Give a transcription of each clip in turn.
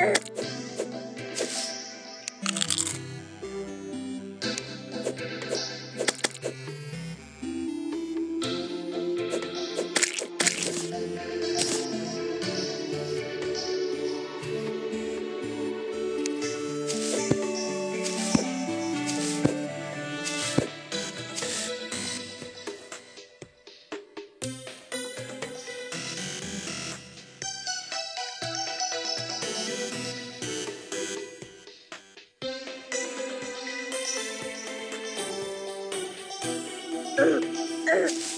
Sure. Burger.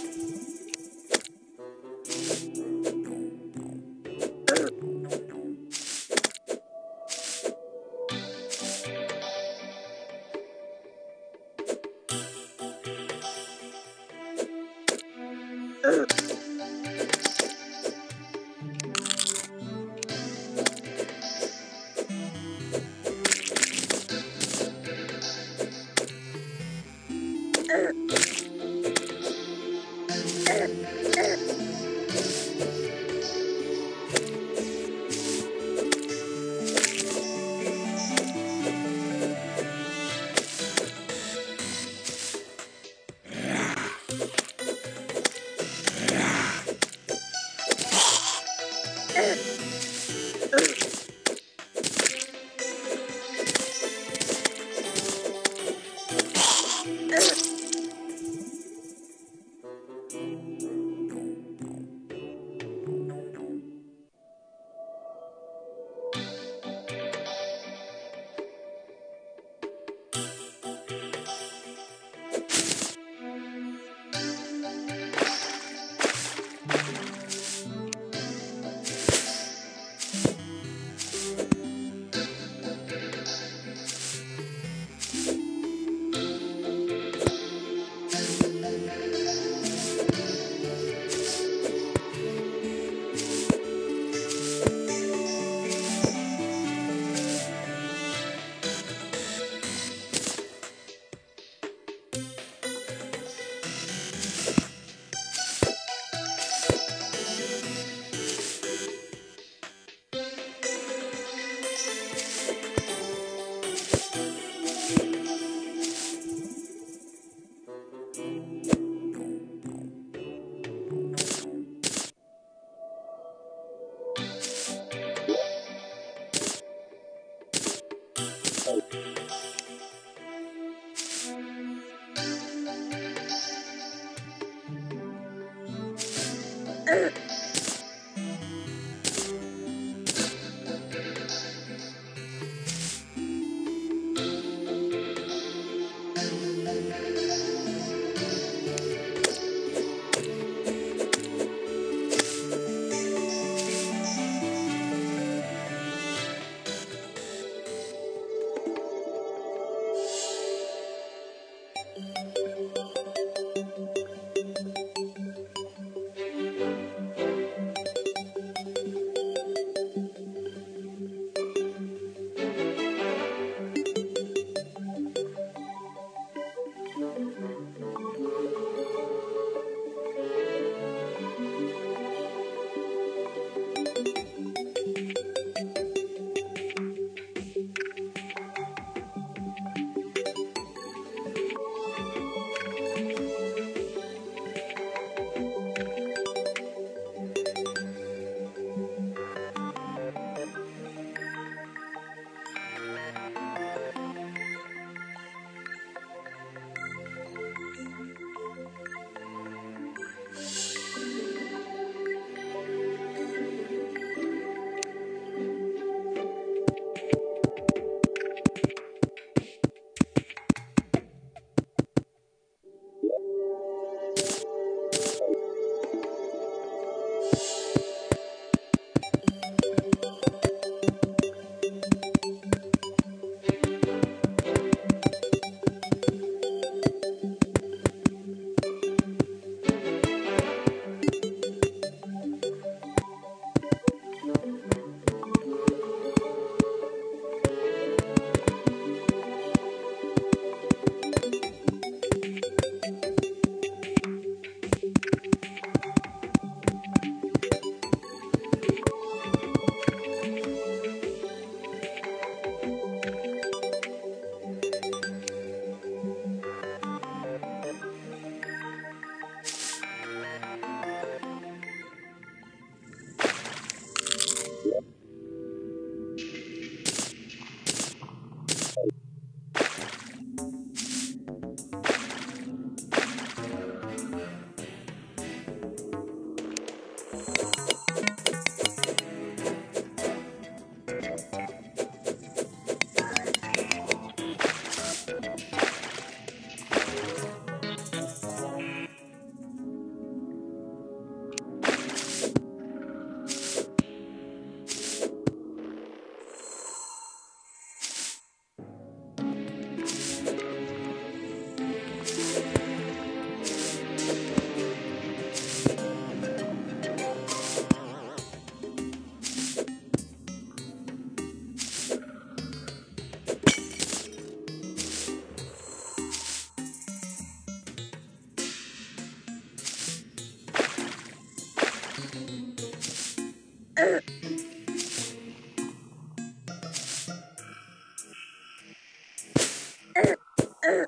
Uh,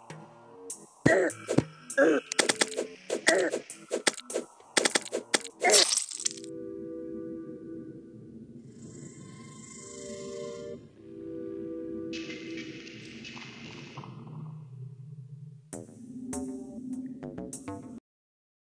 uh, uh.